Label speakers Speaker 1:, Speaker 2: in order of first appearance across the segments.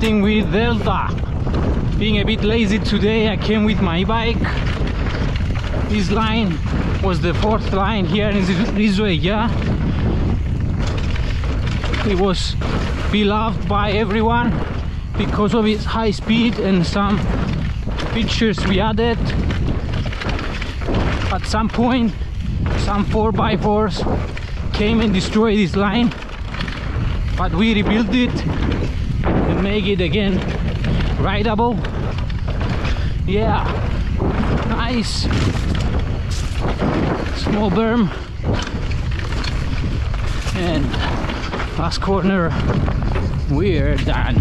Speaker 1: starting with Delda. Being a bit lazy today, I came with my bike. This line was the fourth line here in Rizoelia. It was beloved by everyone because of its high speed and some features we added. At some point, some 4x4s came and destroyed this line, but we rebuilt it and make it again. Rideable. Yeah, nice. Small berm. And last corner we're done.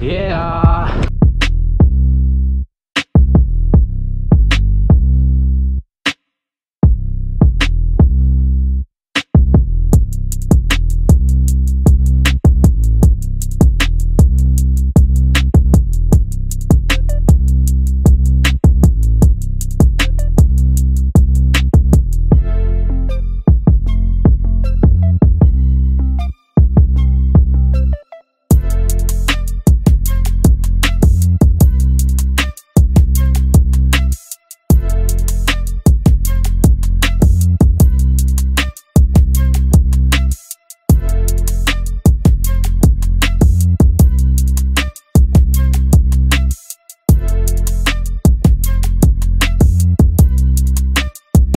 Speaker 1: Yeah